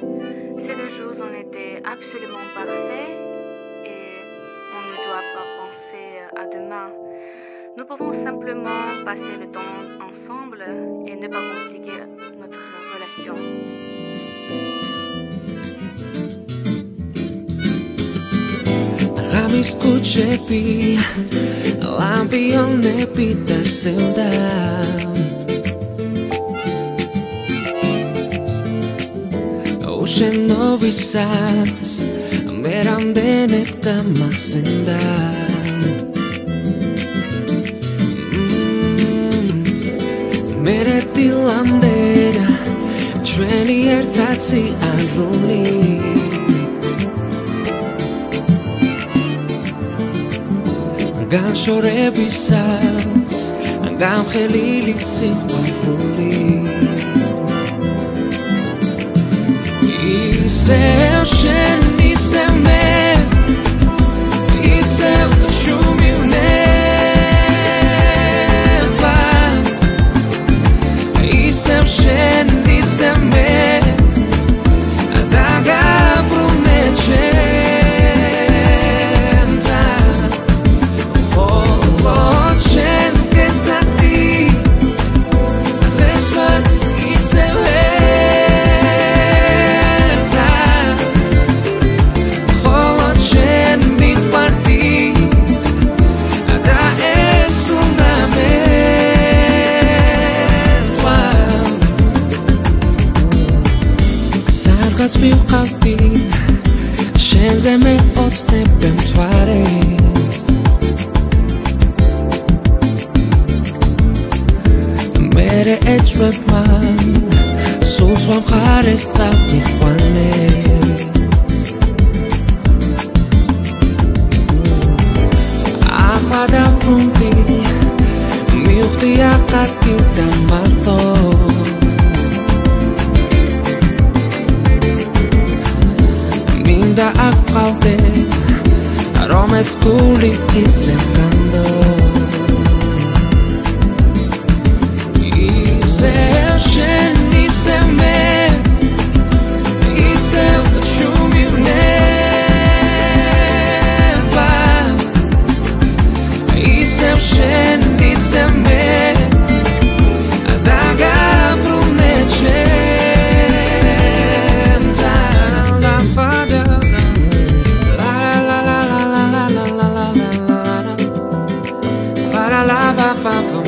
Ces deux jours ont été absolument parfaits et on ne doit pas penser à demain. Nous pouvons simplement passer le temps ensemble et ne pas compliquer notre relation. უშენობისას მე რამდენად გამახსენდა. მე რეტილამდე ჩვენი ერთად სიარული განშორებისას გამხელილი სიყვარული você eu. სადღაც მივყავდი შენზე მე ოცნებ მთვარეს მერე ეჭვებ მან სულ სხვა მხარეს წავიყვანე ახლა დაბრუნდი მივხვდი ახარ კიდევ მარტო a qual te Aroma escuro e piscando para lá, I vá, vamos.